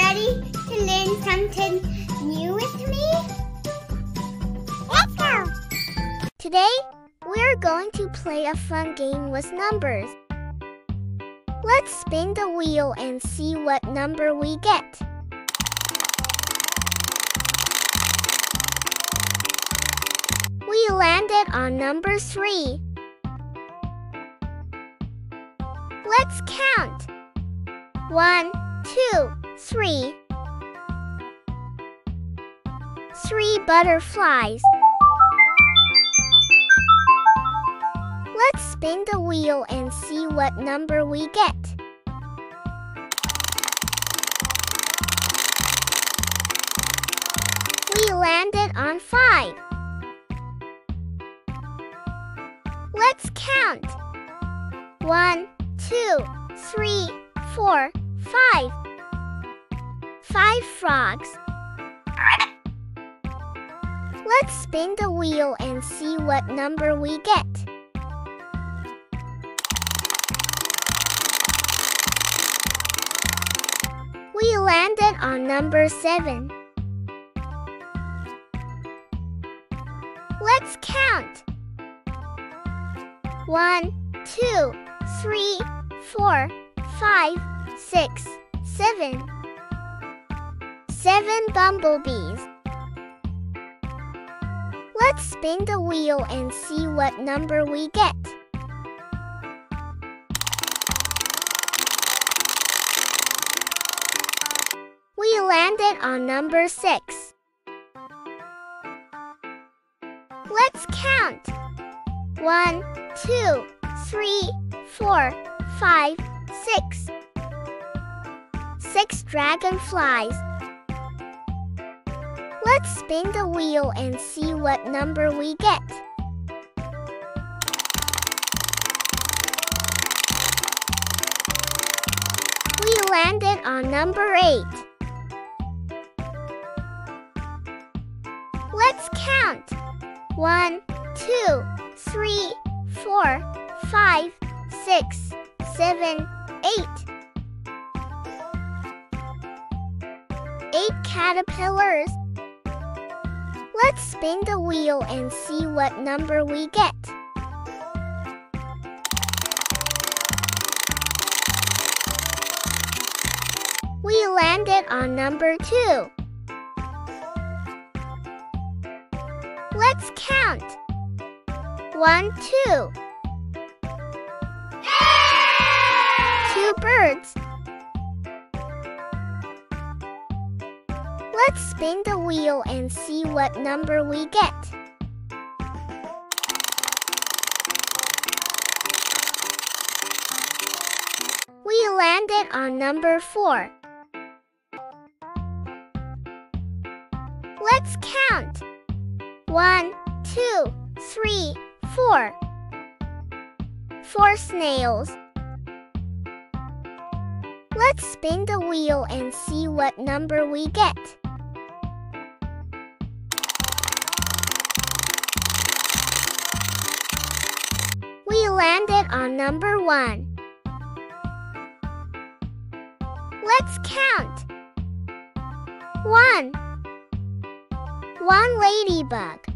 ready to learn something new with me? Let's go! Today, we're going to play a fun game with numbers. Let's spin the wheel and see what number we get. We landed on number 3. Let's count. One, two, three. Three butterflies. Let's spin the wheel and see what number we get. We landed on five. Let's count. One, two, three, four, five. Five frogs. Let's spin the wheel and see what number we get. We landed on number 7. Let's count. One, two, three, four, five, six, seven. Seven bumblebees. Let's spin the wheel and see what number we get. We landed on number 6. Let's count. One, two, three, four, five, six. Six dragonflies. Let's spin the wheel and see what number we get. We landed on number 8. Let's count. One, two, three, four, five, six, seven, eight. Eight caterpillars. Let's spin the wheel and see what number we get. We landed on number two. Let's count. One, two. Two birds. Let's spin the wheel and see what number we get. We landed on number four. Let's count. One, two, three, four. Four snails. Let's spin the wheel and see what number we get. Landed on number one. Let's count. One. One ladybug.